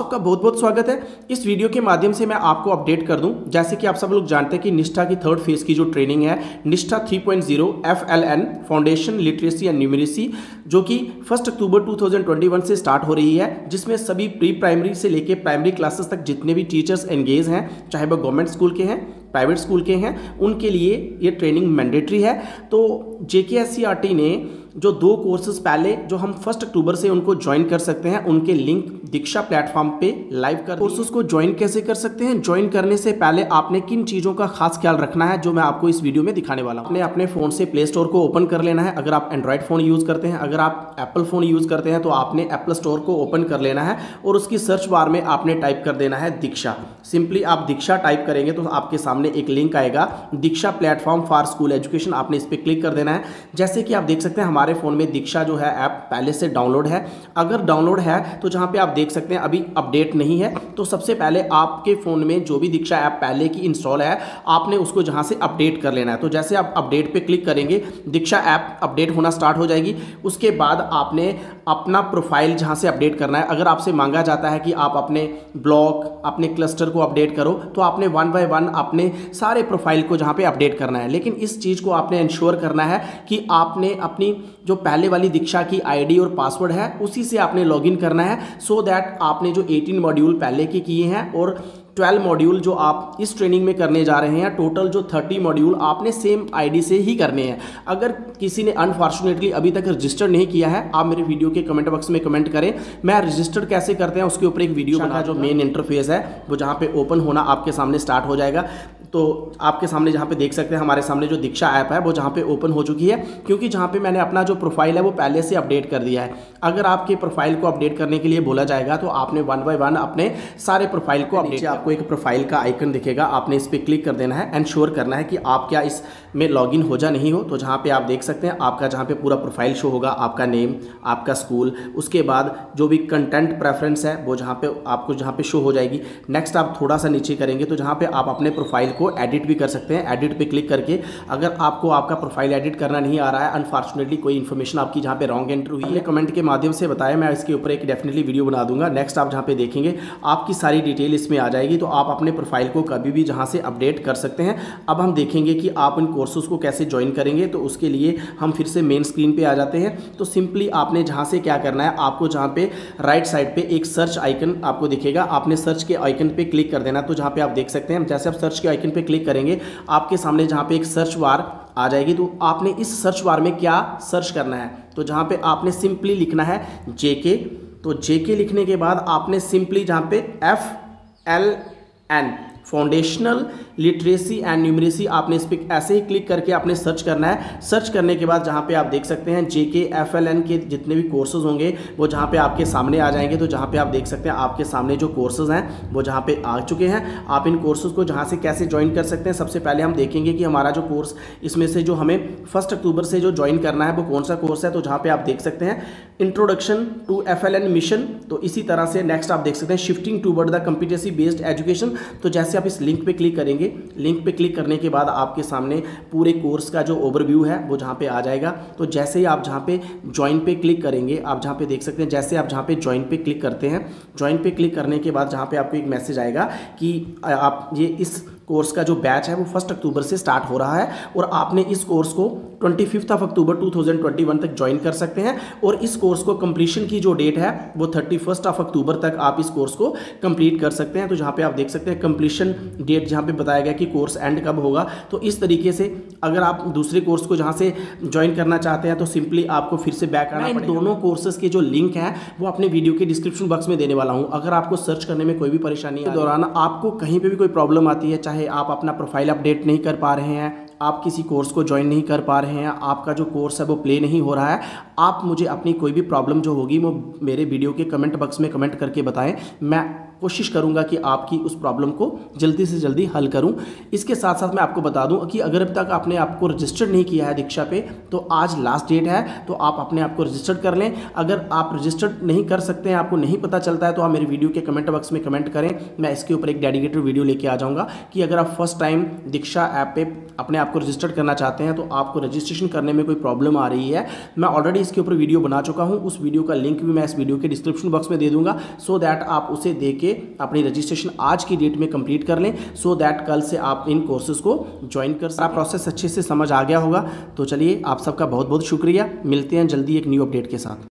सबका बहुत बहुत स्वागत है। इस वीडियो के माध्यम से मैं आपको अपडेट कर दूँ। जैसे कि आप सब लोग जानते हैं कि निष्ठा की थर्ड फ़ेज़ की जो ट्रेनिंग है, Nishtha 3.0 F L N foundation literacy and numeracy जो कि फ़र्स्ट अक्टूबर 2021 से स्टार्ट हो रही है, जिसमें सभी प्री प्राइमरी से लेकर प्राइमरी क्लासेस तक जितने भी टीचर्स एंगेज हैं, चाहे वह गवर्नमेंट स्कूल के हैं प्राइवेट स्कूल के हैं, उनके लिए ये ट्रेनिंग मैंडेटरी है। तो जे ने जो दो कोर्सेज पहले, जो हम फ़र्स्ट अक्टूबर से उनको ज्वाइन कर सकते हैं, उनके लिंक दीक्षा प्लेटफॉर्म पे लाइव कर कोर्सेज को ज्वाइन कैसे कर सकते हैं? ज्वाइन करने से पहले आपने किन चीज़ों का खास ख्याल रखना है, जो मैं आपको इस वीडियो में दिखाने वाला हूँ? अपने अपने फ़ोन से प्ले स्टोर को ओपन कर लेना है। अगर आप एंड्रॉइड फ़ोन यूज़ करते हैं, अगर आप एप्पल फ़ोन यूज़ करते हैं तो आपने एप्पल स्टोर को ओपन कर लेना है और उसकी सर्च बार में आपने टाइप कर देना है दीक्षा। सिंपली आप दीक्षा टाइप करेंगे तो आपके सामने एक लिंक आएगा। Diksha platform for school education आपने इस पर क्लिक कर देना है। जैसे कि आप देख सकते हैं, हमारे फ़ोन में दीक्षा जो है ऐप पहले से डाउनलोड है। अगर डाउनलोड है तो जहाँ पे आप देख सकते हैं, अभी अपडेट नहीं है। तो सबसे पहले आपके फ़ोन में जो भी दीक्षा ऐप पहले की इंस्टॉल है, आपने उसको जहाँ से अपडेट कर लेना है। तो जैसे आप अपडेट पर क्लिक करेंगे, दीक्षा ऐप अपडेट होना स्टार्ट हो जाएगी। उसके बाद आपने अपना प्रोफ़ाइल जहाँ से अपडेट करना है। अगर आपसे मांगा जाता है कि आप अपने ब्लॉक अपने क्लस्टर को अपडेट करो तो आपने वन बाय वन अपने सारे प्रोफ़ाइल को जहाँ पे अपडेट करना है। लेकिन इस चीज़ को आपने इंश्योर करना है कि आपने अपनी जो पहले वाली दीक्षा की आईडी और पासवर्ड है, उसी से आपने लॉगिन करना है सो so दैट आपने जो 18 मॉड्यूल पहले के किए हैं और 12 मॉड्यूल जो आप इस ट्रेनिंग में करने जा रहे हैं या टोटल जो 30 मॉड्यूल आपने सेम आईडी से ही करने हैं। अगर किसी ने अनफॉर्चुनेटली अभी तक रजिस्टर नहीं किया है आप मेरे वीडियो के कमेंट बॉक्स में कमेंट करें मैं रजिस्टर कैसे करते हैं उसके ऊपर एक वीडियो बना जो मेन इंटरफेस है वो जहाँ पे ओपन होना आपके सामने स्टार्ट हो जाएगा। तो आपके सामने जहाँ पे देख सकते हैं हमारे सामने जो दीक्षा ऐप है वो जहाँ पे ओपन हो चुकी है क्योंकि जहाँ पे मैंने अपना जो प्रोफ़ाइल है वो पहले से अपडेट कर दिया है। अगर आपके प्रोफ़ाइल को अपडेट करने के लिए बोला जाएगा तो आपने वन बाय वन अपने सारे प्रोफ़ाइल को अपडेट आपको एक प्रोफ़ाइल का आइकन दिखेगा। आपने इस पर क्लिक कर देना है एंड श्योर करना है कि आप क्या इस में लॉग इन हो जा नहीं हो। तो जहाँ पे आप देख सकते हैं, आपका जहाँ पे पूरा प्रोफ़ाइल शो होगा, आपका नेम आपका स्कूल उसके बाद जो भी कंटेंट प्रेफरेंस है, वो जहाँ पे आपको जहाँ पे शो हो जाएगी। नेक्स्ट आप थोड़ा सा नीचे करेंगे तो जहाँ पे आप अपने प्रोफ़ाइल को एडिट भी कर सकते हैं। एडिट पे क्लिक करके अगर आपको आपका प्रोफ़ाइल एडिट करना नहीं आ रहा है अनफॉर्चुनेटली कोई इन्फॉर्मेशन आपकी जहाँ पे रॉन्ग एंट्री हुई है। कमेंट के माध्यम से बताया, मैं इसके ऊपर एक डेफिनेटली वीडियो बना दूँगा। नेक्स्ट आप जहाँ पे देखेंगे, आपकी सारी डिटेल इसमें आ जाएगी। तो आप अपने प्रोफ़ाइल को कभी भी जहाँ से अपडेट कर सकते हैं। अब हम देखेंगे कि आप इन कोर्सेज को कैसे ज्वाइन करेंगे तो उसके लिए हम फिर से मेन स्क्रीन पे आ जाते हैं। तो सिंपली आपने जहाँ से क्या करना है, आपको जहाँ पे राइट साइड पे एक सर्च आइकन आपको दिखेगा। आपने सर्च के आइकन पे क्लिक कर देना तो जहाँ पे आप देख सकते हैं, जैसे आप सर्च के आइकन पे क्लिक करेंगे, आपके सामने जहाँ पे एक सर्च बार आ जाएगी। तो आपने इस सर्च बार में क्या सर्च करना है तो जहाँ पे आपने सिंपली लिखना है जेके तो जेके लिखने के बाद आपने सिंपली जहाँ पे F L N foundational literacy and numeracy आपने इस पर ऐसे ही क्लिक करके आपने सर्च करना है। सर्च करने के बाद जहाँ पे आप देख सकते हैं जे के एफ़ एल एन के जितने भी कोर्सेज होंगे, वो जहाँ पे आपके सामने आ जाएँगे। तो जहाँ पे आप देख सकते हैं आपके सामने जो कोर्सेज हैं, वो जहाँ पे आ चुके हैं। आप इन कोर्सेज को जहाँ से कैसे ज्वाइन कर सकते हैं, सबसे पहले हम देखेंगे कि हमारा जो कोर्स इसमें से जो हमें फ़र्स्ट अक्टूबर से जो ज्वाइन करना है, वो कौन सा कोर्स है? तो जहाँ पर आप देख सकते हैं introduction to F L N mission तो इसी तरह से नेक्स्ट आप देख सकते हैं shifting toward the competency based education तो जैसे आप इस लिंक पे क्लिक करेंगे। लिंक पे क्लिक करने के बाद आपके सामने पूरे कोर्स का जो ओवरव्यू है, वो जहाँ पे आ जाएगा। तो जैसे ही आप जहाँ पे ज्वाइन पे क्लिक करेंगे, आप जहाँ पे देख सकते हैं, जैसे आप जहाँ पे ज्वाइन पे क्लिक करते हैं ज्वाइन पे क्लिक करने के बाद जहाँ पे आपको एक मैसेज आएगा कि आप ये इस कोर्स का जो बैच है वो फ़र्स्ट अक्टूबर से स्टार्ट हो रहा है और आपने इस कोर्स को ट्वेंटी फिफ्थ ऑफ़ अक्टूबर 2021 तक ज्वाइन कर सकते हैं और इस कोर्स को कंप्लीशन की जो डेट है वो थर्टी फ़र्स्ट ऑफ़ अक्टूबर तक आप इस कोर्स को कंप्लीट कर सकते हैं। तो जहाँ पे आप देख सकते हैं कंप्लीशन डेट जहाँ पे बताया गया कि कोर्स एंड कब होगा। तो इस तरीके से अगर आप दूसरे कोर्स को जहाँ से ज्वाइन करना चाहते हैं तो सिंपली आपको फिर से बैक आना इन दोनों कोर्सेज के जो लिंक है वो अपने वीडियो के डिस्क्रिप्शन बॉक्स में देने वाला हूँ। अगर आपको सर्च करने में कोई भी परेशानी के दौरान आपको कहीं पर भी कोई प्रॉब्लम आती है चाहे आप अपना प्रोफ़ाइल अपडेट नहीं कर पा रहे हैं, आप किसी कोर्स को ज्वाइन नहीं कर पा रहे हैं, आपका जो कोर्स है वो प्ले नहीं हो रहा है आप मुझे अपनी कोई भी प्रॉब्लम जो होगी, वो मेरे वीडियो के कमेंट बॉक्स में कमेंट करके बताएँ। मैं कोशिश करूँगा कि आपकी उस प्रॉब्लम को जल्दी से जल्दी हल करूँ। इसके साथ साथ मैं आपको बता दूँ कि अगर अब तक आपने आपको रजिस्टर नहीं किया है दीक्षा पे तो आज लास्ट डेट है तो आप अपने आप को रजिस्टर्ड कर लें। अगर आप रजिस्टर्ड नहीं कर सकते हैं, आपको नहीं पता चलता है तो आप मेरे वीडियो के कमेंट बॉक्स में कमेंट करें। मैं इसके ऊपर एक डेडिकेटेड वीडियो लेके आ जाऊँगा कि अगर आप फ़र्स्ट टाइम दीक्षा ऐप पर अपने आप को रजिस्टर्ड करना चाहते हैं तो आपको रजिस्ट्रेशन करने में कोई प्रॉब्लम आ रही है। मैं ऑलरेडी इसके ऊपर वीडियो बना चुका हूँ। उस वीडियो का लिंक भी मैं इस वीडियो के डिस्क्रिप्शन बॉक्स में दे दूँगा सो दैट आप उसे दे के अपनी रजिस्ट्रेशन आज की डेट में कंप्लीट कर लें सो दैट कल से आप इन कोर्सेज को ज्वाइन कर सारा प्रोसेस अच्छे से समझ आ गया होगा तो चलिए आप सबका बहुत बहुत शुक्रिया। मिलते हैं जल्दी एक न्यू अपडेट के साथ।